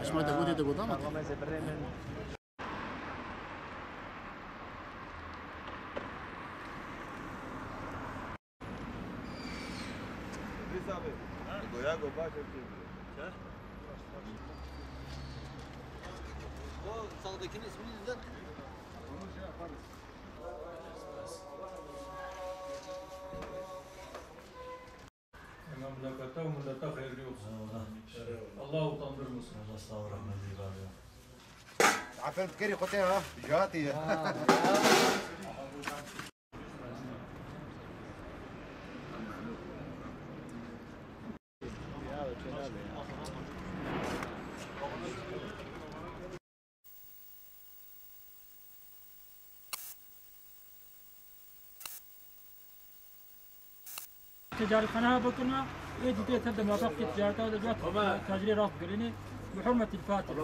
Deci mai dăgut e dăgut, da, mă? Gojago baš je He? O sağdakinin ismini izle. مملكتهم ولا تخير الله وطمر المسلم الله يستر رحمه الله يبارك فيك عفوا بكري قتيها جاتي تجاري خناها بكنا إيه دي تبدا موافقة تجارتها ودجوات تاجري راس قريني بحرمة الفاتحة